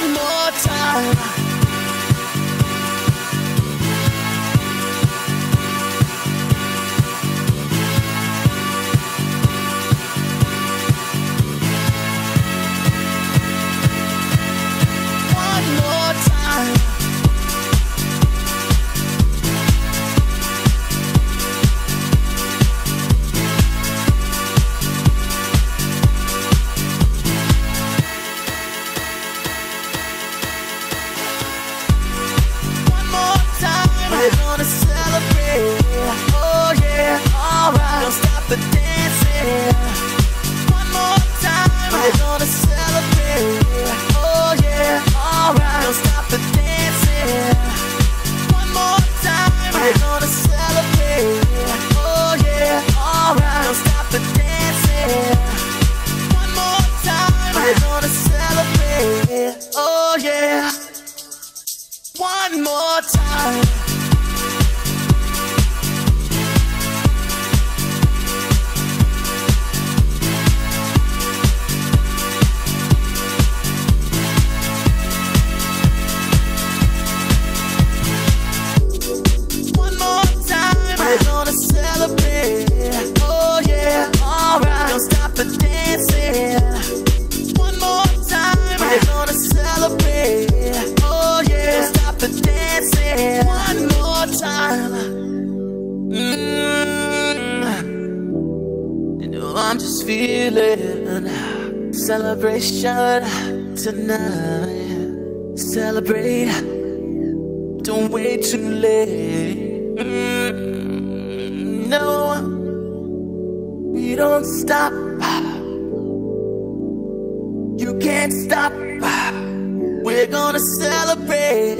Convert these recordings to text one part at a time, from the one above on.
one more time. yeah, oh yeah. One more time. I'm just feeling celebration tonight. Celebrate, don't wait too late. Mm, no, we don't stop. You can't stop. We're gonna celebrate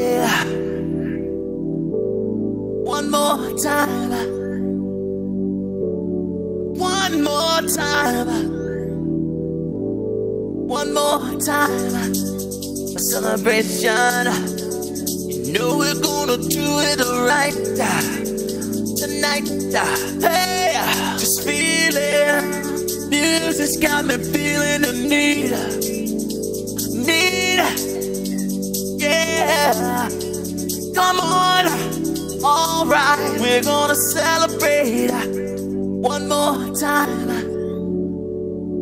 one more time. More time. One more time. A celebration. You know we're gonna do it right tonight. Hey, just feeling. Music's got me feeling the need. Need. Yeah. Come on. Alright, we're gonna celebrate one more time.